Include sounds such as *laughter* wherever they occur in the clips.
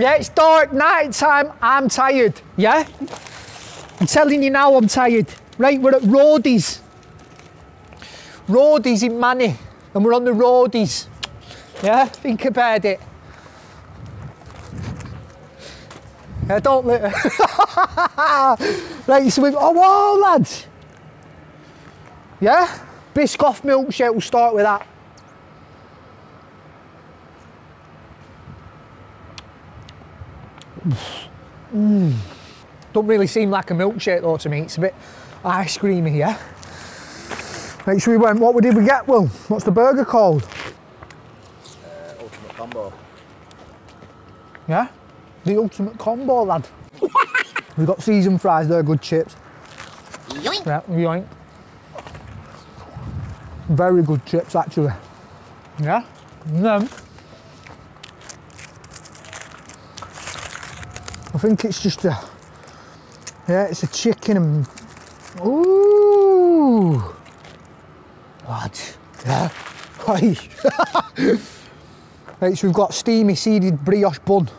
Yeah, it's dark, night time, I'm tired, yeah? I'm telling you now I'm tired. Right, we're at Roadies. Roadies in Manny, and we're on the Roadies. Yeah, think about it. Yeah, don't let *laughs* Right, so we've, oh, whoa, lads. Yeah? Biscoff milkshake, we'll start with that. Mm. Don't really seem like a milkshake though to me, it's a bit ice creamy, yeah? Make sure we went, what did we get, Will? What's the burger called? Uh, ultimate combo. Yeah? The ultimate combo, lad. *laughs* We've got seasoned fries, they're good chips. Yoink. Yeah, yoink. Very good chips, actually. Yeah? And then, think it's just a, yeah, it's a chicken and, ooh, lad, yeah, *laughs* *laughs* right, so we've got steamy seeded brioche bun,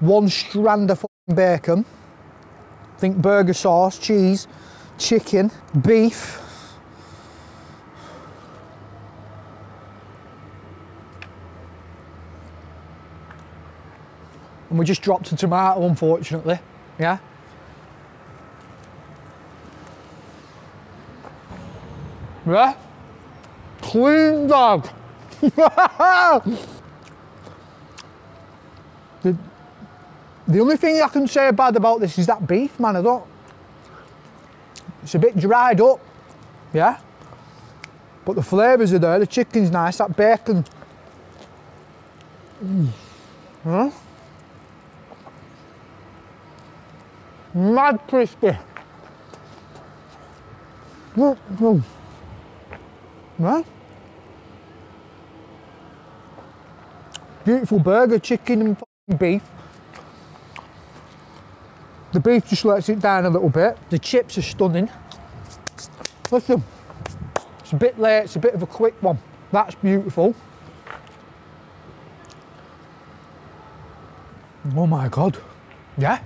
one strand of bacon, think burger sauce, cheese, chicken, beef, and we just dropped a tomato unfortunately. Yeah? Yeah? Clean dog. *laughs* The, the only thing I can say bad about this is that beef man. I don't it's a bit dried up. Yeah? But the flavours are there. The chicken's nice. That bacon. Mm. Huh? Mad crispy. Right? Beautiful burger, chicken and beef. The beef just lets it down a little bit. The chips are stunning. Listen, it's a bit late, it's a bit of a quick one. That's beautiful. Oh my God. Yeah?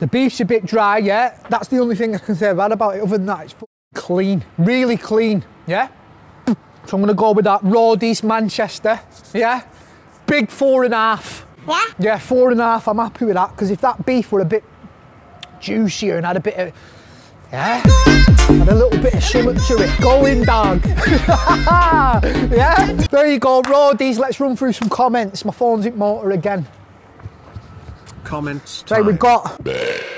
The beef's a bit dry, yeah. That's the only thing I can say bad about it. Other than that, it's clean, really clean, yeah. So I'm gonna go with that Roadies Manchester, yeah. Big four and a half. Yeah? Yeah, four and a half. I'm happy with that because if that beef were a bit juicier and had a bit of, yeah, had a little bit of sugar to it, going down. *laughs* yeah. There you go, Roadies. Let's run through some comments. My phone's in motor again. Comments. Right, we've got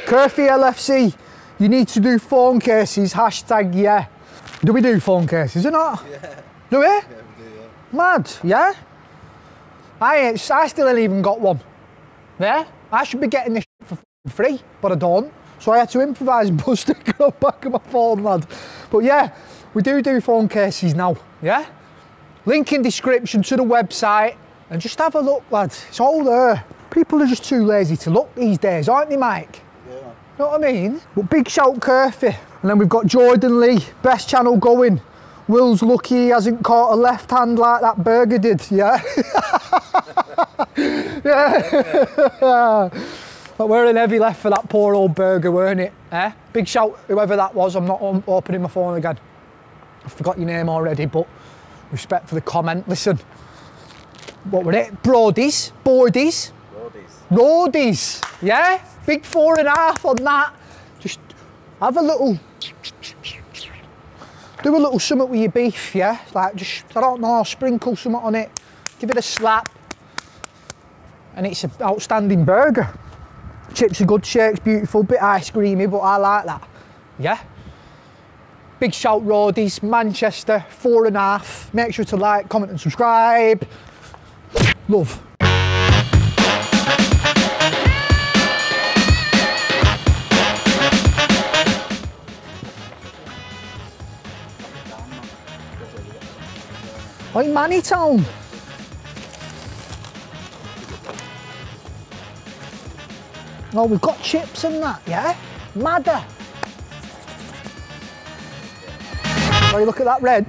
Curfew LFC. You need to do phone cases. Hashtag yeah. Do we do phone cases or not? Yeah. Do we? Yeah, we do, yeah. Mad, yeah? I ain't, I still ain't even got one. Yeah? I should be getting this for free, but I don't. So I had to improvise and put a sticker on back of my phone, lad. But yeah, we do do phone cases now, yeah? Link in description to the website and just have a look, lad. It's all there. People are just too lazy to look these days, aren't they, Mike? Yeah. You know what I mean? But big shout Curfy. And then we've got Jordan Lee, best channel going. Will's lucky he hasn't caught a left hand like that burger did, yeah? *laughs* yeah. but we're in heavy left for that poor old burger, weren't it? Eh? Big shout, whoever that was. I'm not opening my phone again. I forgot your name already, but respect for the comment. Listen, what were it? Broadies? Boardies? Roadies. Yeah? Big four and a half on that. Just have a little, do a little something with your beef, yeah? Like just, I don't know, sprinkle something on it, give it a slap. And it's an outstanding burger. Chips are good, shake's beautiful, bit ice creamy, but I like that, yeah? Big shout Roadies, Manchester, four and a half. Make sure to like, comment and subscribe. Love. Oi, Mannytown. Oh, we've got chips and that, yeah? Madder. Oh, look at that red.